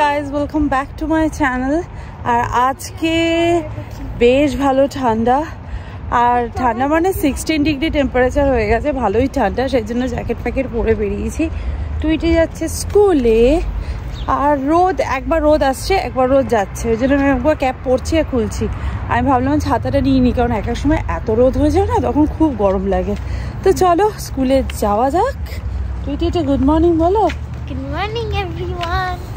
Guys welcome back to my channel আর আজকে বেশ ভালো ঠান্ডা। আর ঠান্ডা মানে সিক্সটিন ডিগ্রি টেম্পারেচার হয়ে গেছে ভালোই ঠান্ডা সেই জন্য জ্যাকেট প্যাকেট পরে বেরিয়েছি। টুইটে যাচ্ছে স্কুলে। আর রোদ একবার রোদ আসছে একবার রোদ যাচ্ছে। ওই জন্য আমি একবার ক্যাব পরছি আর খুলছি। আমি ভাবলাম ছাতাটা নিয়ে নিই কারণ এক এক সময় এত রোদ হয়ে যায় না তখন খুব গরম লাগে। তো চলো স্কুলে যাওয়া যাক। টুইটে এটা গুড মর্নিং বলো। Good morning, everyone.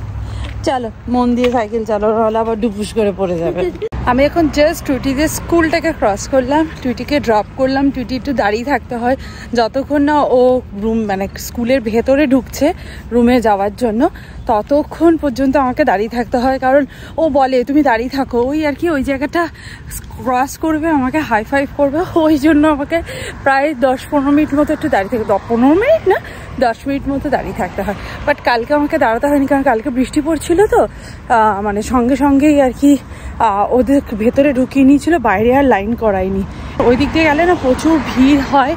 চলো মন দিয়ে সাইকেল চালো নাহলে আবার ডুপুস করে পড়ে যাবে। আমি এখন জাস্ট টুইটিদের স্কুলটাকে ক্রস করলাম টুইটিকে ড্রপ করলাম টুইটি একটু দাঁড়িয়ে থাকতে হয়। যতক্ষণ না ও রুম মানে স্কুলের ভেতরে ঢুকছে রুমে যাওয়ার জন্য, ততক্ষণ পর্যন্ত আমাকে দাঁড়িয়ে থাকতে হয়। কারণ ও বলে, তুমি দাঁড়িয়ে থাকো। ওই আর কি, ওই জায়গাটা ক্রস করবে, আমাকে হাই ফাইভ করবে। ওই জন্য আমাকে প্রায় দশ পনেরো মিনিট মতো একটু দাঁড়িয়ে থাকতে পনেরো মিনিট না, দশ মিনিট মতো দাঁড়িয়ে থাকতে হয়। বাট কালকে আমাকে দাঁড়াতে হয়নি, কারণ কালকে বৃষ্টি পড়ছিল তো মানে সঙ্গে সঙ্গেই আর কি ওদের ভেতরে ঢুকিয়ে নিয়েছিল, বাইরে আর লাইন করায়নি। ওই দিক দিয়ে গেলে না প্রচুর ভিড় হয়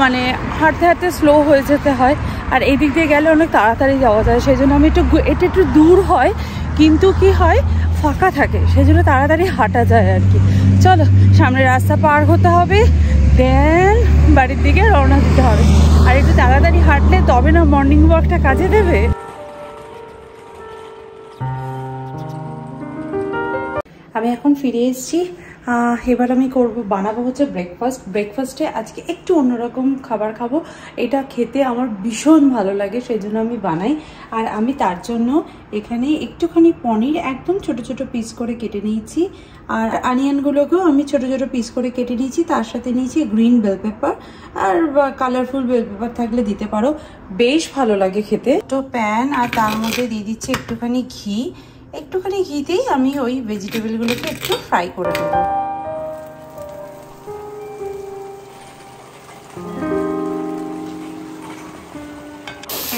মানে হাঁটতে হাঁটতে স্লো হয়ে যেতে হয়, আর এই দিক দিয়ে গেলে অনেক তাড়াতাড়ি যাওয়া যায়। সেই জন্য আমি একটু এটা একটু দূর হয়, কিন্তু কি হয়, ফাঁকা থাকে সেই জন্য তাড়াতাড়ি হাঁটা যায় আর কি। চলো, সামনে রাস্তা পার হতে হবে দেন বাড়ির দিকে রওনা দিতে হবে। আর একটু তাড়াতাড়ি হাঁটলে তবে না মর্নিং ওয়াকটা কাজে দেবে? আমি এখন ফিরে এসেছি। এবার আমি করব, বানাবো হচ্ছে ব্রেকফাস্ট ব্রেকফাস্টে আজকে একটু অন্যরকম খাবার খাব। এটা খেতে আমার ভীষণ ভালো লাগে সেই জন্য আমি বানাই। আর আমি তার জন্য এখানে একটুখানি পনির একদম ছোট ছোট পিস করে কেটে নিয়েছি। আর আনিয়নগুলোকেও আমি ছোট ছোট পিস করে কেটে নিয়েছি। তার সাথে নিয়েছি গ্রিন বেল পেপার আর কালারফুল বেল পেপার থাকলে দিতে পারো। বেশ ভালো লাগে খেতে। তো প্যান আর তার মধ্যে দিয়ে দিচ্ছি একটুখানি ঘি। একটুখানি ঘি ঘিতেই আমি ওই ভেজিটেবলগুলোকে একটু ফ্রাই করে দেবো।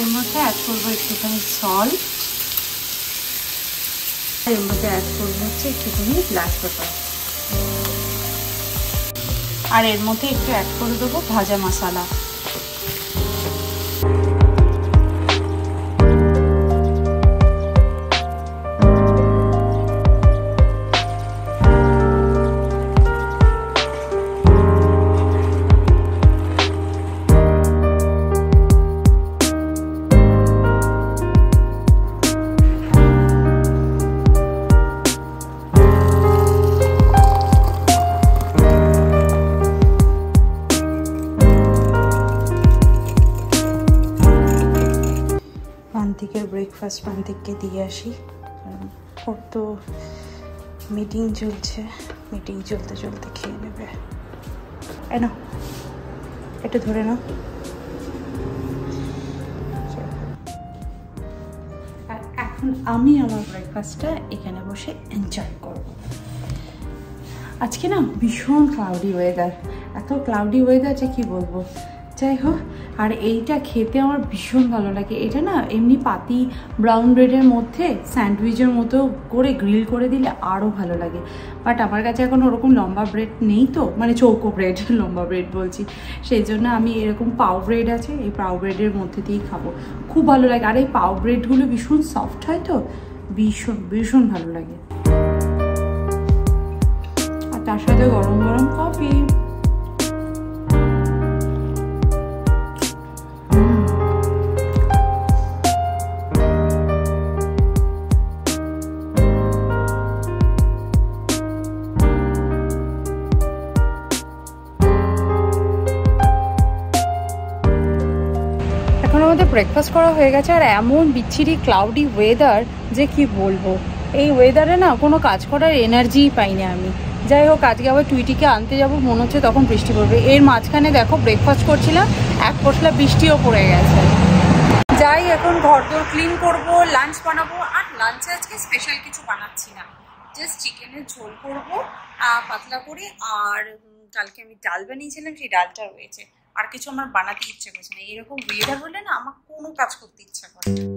এর মধ্যে অ্যাড করব একটুখানি সল্ট এর মধ্যে অ্যাড করব হচ্ছে একটুখানি ব্ল্যাক পেপার আর এর মধ্যে একটু অ্যাড করে দেবো ভাজা মশলা। ব্রেকফাস্ট পান্তিককে দিয়ে আসি। ওর তো মিটিং চলছে মিটিং চলতে চলতে খেয়ে নেবে। এ নাও একটু ধরে নাও। আর এখন আমি আমার ব্রেকফাস্টটা এখানে বসে এনজয় করব। আজকে না ভীষণ ক্লাউডি ওয়েদার এত ক্লাউডি ওয়েদার যে কি বলব? যাই হোক আর এইটা খেতে আমার ভীষণ ভালো লাগে। এটা না এমনি পাতি ব্রাউন ব্রেডের মধ্যে স্যান্ডউইচের মতো করে গ্রিল করে দিলে আরও ভালো লাগে। বাট আমার কাছে এখন ওরকম লম্বা ব্রেড নেই তো মানে চৌকো ব্রেড লম্বা ব্রেড বলছি। সেই জন্য আমি এরকম পাও ব্রেড আছে, এই পাও ব্রেডের মধ্যে দিয়েই খাব। খুব ভালো লাগে। আর এই পাও ব্রেডগুলো ভীষণ সফট হয় তো, ভীষণ ভীষণ ভালো লাগে। আর তার সাথে গরম গরম কফি আমাদের ব্রেকফাস্ট করা হয়ে গেছে আর এমন বিচ্ছিরি ক্লাউডি ওয়েদার যে কি বলব? এই ওয়েদারে না কোনো কাজ করার এনার্জিই পাই না আমি। যাই হোক, আজকে আবার টুইটিকে আনতে যাব, মনে হচ্ছে তখন বৃষ্টি পড়বে। এর মাঝখানে দেখো ব্রেকফাস্ট করছিলাম, এক পশলা বৃষ্টিও পড়ে গেছে। যাই, এখন ঘর দোর ক্লিন করব লাঞ্চ বানাবো, আর লাঞ্চে আজকে স্পেশাল কিছু বানাচ্ছি না। জাস্ট চিকেনের ঝোল করব পাতলা করে, আর কালকে আমি ডাল বানিয়েছিলাম, সেই ডালটা রয়েছে। আর কিছু আমার বানাতে ইচ্ছে করছে না এরকম ওয়েদার হলে না আমার কোনো কাজ করতে ইচ্ছা করে না।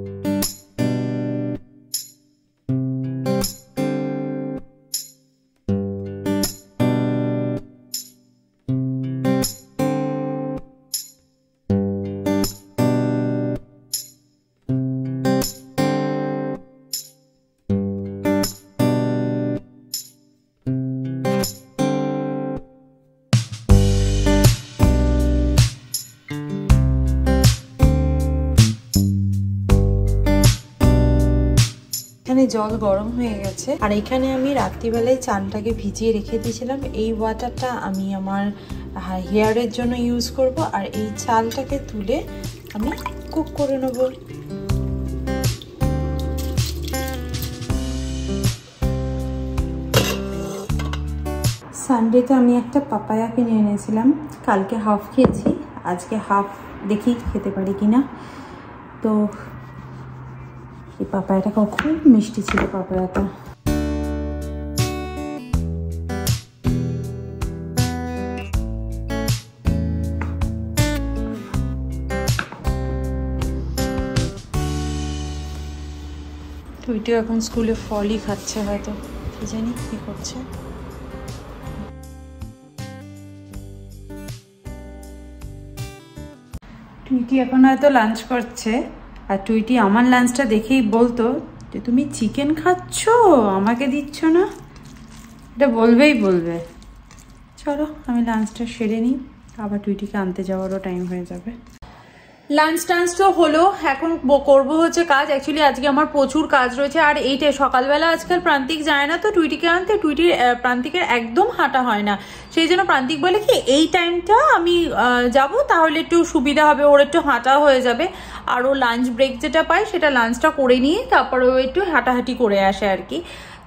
এখানে জল গরম হয়ে গেছে। আর এখানে আমি রাত্রিবেলায় চানটাকে ভিজিয়ে রেখে দিয়েছিলাম। এই ওয়াটারটা আমি আমার হেয়ারের জন্য ইউজ করব। আর এই চালটাকে তুলে আমি কুক করে নেব। সানডেতে আমি একটা পাপায়া কিনে এনেছিলাম। কালকে হাফ খেয়েছি। আজকে হাফ দেখি খেতে পারি কিনা। তো এই পাপায়াটা খুব মিষ্টি ছিল পাপায়াটা টুইটিও এখন স্কুলে ফলই খাচ্ছে হয়তো কি জানি কি করছে। টুইটি এখন হয়তো লাঞ্চ করছে। আর টুইটি আমার লাঞ্চটা দেখেই বলতো যে তুমি চিকেন খাচ্ছ? আমাকে দিচ্ছ না? এটা বলবেই বলবে। চলো, আমি লাঞ্চটা সেরে নিই। আবার টুইটিকে আনতে যাওয়ারও টাইম হয়ে যাবে। লাঞ্চ টাঞ্চ তো হলো, এখন করব হচ্ছে কাজ। অ্যাকচুয়ালি আজকে আমার প্রচুর কাজ রয়েছে, আর এইটা সকালবেলা আজকাল প্রান্তিক যায় না তো, টুইটিকে আনতে, টুইটির প্রান্তিকের একদম হাঁটা হয় না। সেই জন্য প্রান্তিক বলে কি, এই টাইমটা আমি যাব, তাহলে একটু সুবিধা হবে, ওর একটু হাঁটা হয়ে যাবে। আর ও লাঞ্চ ব্রেক যেটা পায়, সেটা লাঞ্চটা করে নিয়ে, তারপরে ও একটু হাঁটাহাঁটি করে আসে আর কি।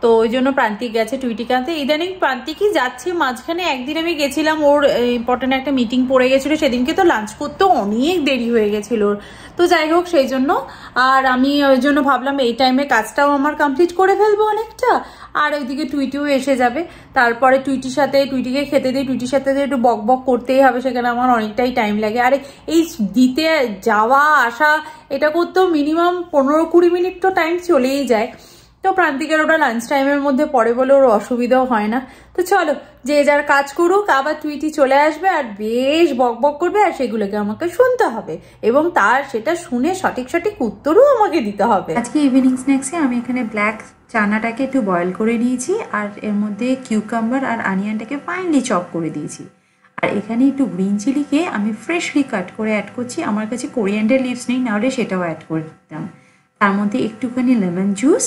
তো ওই জন্য প্রান্তিক গেছে টুইটিকে আনতে ইদানিং প্রান্তিকই যাচ্ছে, মাঝখানে একদিন আমি গেছিলাম, ওর ইম্পর্টেন্ট একটা মিটিং পড়ে গেছিল, সেদিনকে তো লাঞ্চ করতে অনেক দেরি হয়ে গেছিল ওর। তো যাই হোক, সেই জন্য, আর আমি ওই জন্য ভাবলাম এই টাইমে কাজটাও আমার কমপ্লিট করে ফেলব অনেকটা। আর ওইদিকে টুইটিও এসে যাবে। তারপরে টুইটির সাথে, টুইটিকে খেতে দিয়ে, টুইটির সাথে একটু বক বক করতেই হবে, সেখানে আমার অনেকটাই টাইম লাগে। আরে, এই দিতে যাওয়া, আসা, এটা করতেও মিনিমাম পনেরো কুড়ি মিনিট তো টাইম চলেই যায়। তো প্রান্তিকের ওটা লাঞ্চ টাইমের মধ্যে পড়ে বলে ওর অসুবিধাও হয় না। তো চলো, যে যার কাজ করুক, আবার টুইটি চলে আসবে আর বেশ বক বক করবে আর সেগুলোকে আমাকে শুনতে হবে। এবং তার সেটা শুনে সঠিক সঠিক উত্তরও আমাকে দিতে হবে। আজকে ইভিনিং স্ন্যাক্সে আমি এখানে ব্ল্যাক চানাটাকে একটু বয়েল করে নিয়েছি আর এর মধ্যে কিউকাম্বার আর আনিয়ানটাকে ফাইনলি চপ করে দিয়েছি। আর এখানে একটু গ্রিন চিলিকে আমি ফ্রেশলি কাট করে অ্যাড করছি। আমার কাছে কোরিয়ান্ডার লিভস নেই, নাহলে সেটাও অ্যাড করে দিতাম তার মধ্যে একটুখানি লেমন জুস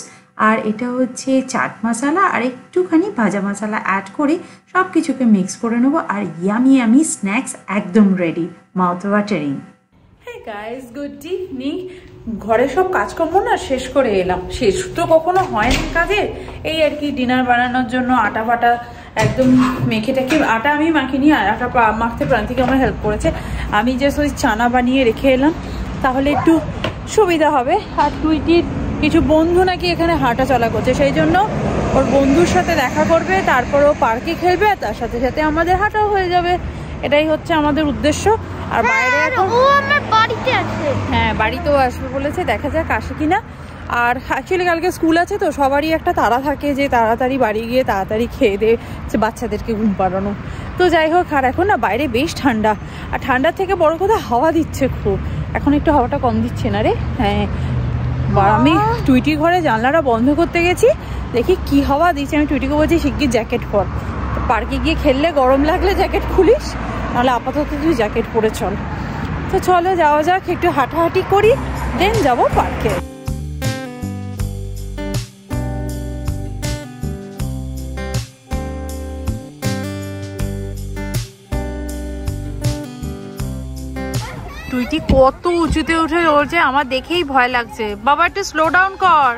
আর এটা হচ্ছে চাট মশালা আর একটুখানি ভাজা মশলা অ্যাড করে সব কিছুকে মিক্স করে নেব আর ইয়ামি ইয়ামি স্ন্যাক্স একদম রেডি মাউথ ওয়াটারিং হ্যাঁ গাইস গুড ইভিনিং ঘরে সব কাজকর্ম না শেষ করে এলাম। শেষ তো কখনো হয় না কাজের। এই আর কি ডিনার বানানোর জন্য আটা ফাটা একদম মেখে টেখে আটা আমি মাখিনি আটা মাখতে প্রান্তিকে আমার হেল্প করেছে। আমি যে ওই চানা বানিয়ে রেখে এলাম। তাহলে একটু সুবিধা হবে। আর টুইটির কিছু বন্ধু নাকি এখানে হাঁটা চলা করছে সেই জন্য ওর বন্ধুর সাথে দেখা করবে তারপর ও পার্কে খেলবে তার সাথে সাথে আমাদের হাঁটাও হয়ে যাবে। এটাই হচ্ছে আমাদের উদ্দেশ্য। আর বাইরে এখন ও আমার বাড়িতে আছে। হ্যাঁ বাড়িতেও আসবে বলেছে দেখা যাক আসে কিনা। আর অ্যাকচুয়ালি কালকে স্কুল আছে তো সবারই একটা তাড়া থাকে যে তাড়াতাড়ি বাড়ি গিয়ে তাড়াতাড়ি খেয়ে দিয়ে বাচ্চাদেরকে ঘুম পাড়ানো। তো যাই হোক আর এখন না বাইরে বেশ ঠান্ডা। আর ঠান্ডার থেকে বড় কথা হাওয়া দিচ্ছে খুব। এখন একটু হাওয়াটা কম দিচ্ছে না রে? হ্যাঁ আমি টুইটি ঘরে জানলাটা বন্ধ করতে গেছি, দেখি কি হওয়া দিচ্ছে। আমি টুইটিকে বলছি, শিগগির জ্যাকেট পর। পার্কে গিয়ে খেললে গরম লাগলে জ্যাকেট খুলিস, নাহলে আপাতত তুই জ্যাকেট পরে চল। তো চলে যাওয়া যাক, একটু হাঁটাহাঁটি করি, দেন যাব পার্কে। টুইটি কত উঁচুতে উঠে চলছে আমার দেখেই ভয় লাগছে। বাবা, একটু স্লো ডাউন কর।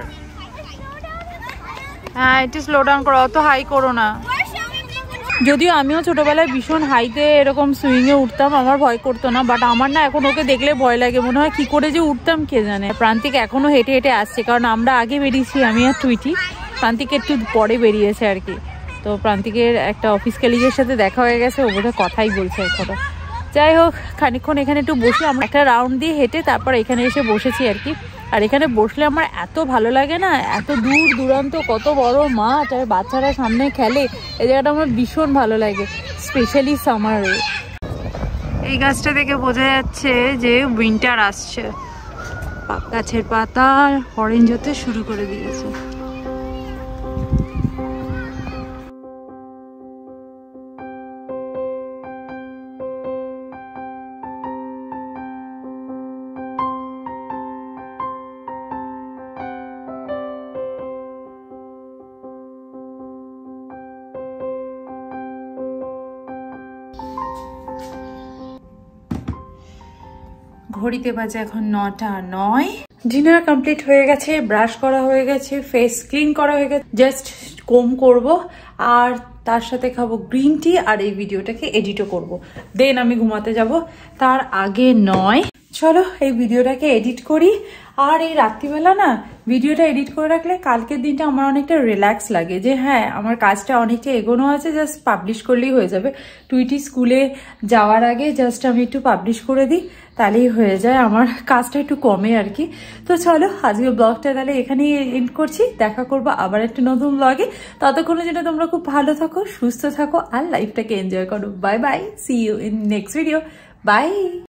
হ্যাঁ একটু স্লো ডাউন কর, অত হাই করো না। যদিও আমিও ছোটবেলায় ভীষণ হাইতে এরকম সুইংয়ে উঠতাম, আমার ভয় করতো না বাট আমার না এখন ওকে দেখলে ভয় লাগে। মনে হয় কি করে যে উঠতাম, কে জানে। প্রান্তিক এখনও হেঁটে হেঁটে আসছে, কারণ আমরা আগে বেরিয়েছি, আমি আর টুইটি প্রান্তিক একটু পরে বেরিয়েছে আর কি। তো প্রান্তিকের একটা অফিস ক্যালিগের সাথে দেখা হয়ে গেছে, ও বোধহয় কথাই বলছে এখনও। যাই হোক খানিক্ষণ এখানে একটু বসে, আমরা একটা রাউন্ড দিয়ে হেঁটে তারপর এখানে এসে বসেছি আর কি। আর এখানে বসলে আমার এত ভালো লাগে না, এত দূর দূরান্ত, কত বড় মাঠ, আর বাচ্চারা সামনে খেলে, এই জায়গাটা আমার ভীষণ ভালো লাগে স্পেশালি সামারে এই গাছটা দেখে বোঝা যাচ্ছে যে উইন্টার আসছে। গাছের পাতা অরেঞ্জ হতে শুরু করে দিয়েছে। ঘড়িতে বাজে এখন নটা নয়। ডিনার কমপ্লিট হয়ে গেছে ব্রাশ করা হয়ে গেছে ফেস ক্লিন করা হয়ে গেছে জাস্ট কম করব, আর তার সাথে খাব গ্রিন টি আর এই ভিডিওটাকে এডিটও করব। দেন আমি ঘুমাতে যাব, তার আগে নয়। চলো এই ভিডিওটাকে এডিট করি, আর এই রাত্রিবেলা না ভিডিওটা এডিট করে রাখলে কালকের দিনটা আমার অনেকটা রিল্যাক্স লাগে। যে হ্যাঁ আমার কাজটা অনেকটা এগোনো আছে জাস্ট পাবলিশ করলেই হয়ে যাবে। টুইটি স্কুলে যাওয়ার আগে জাস্ট আমি একটু পাবলিশ করে দিই, তাহলেই হয়ে যায়। আমার কাজটা একটু কমে আর কি। তো চলো, আজকে ব্লগটা তাহলে এখানেই এন্ড করছি। দেখা করব আবার একটা নতুন ব্লগে ততক্ষণে যেটা তোমরা খুব ভালো থাকো, সুস্থ থাকো আর লাইফটাকে এনজয় করো। Bye bye see you in next video bye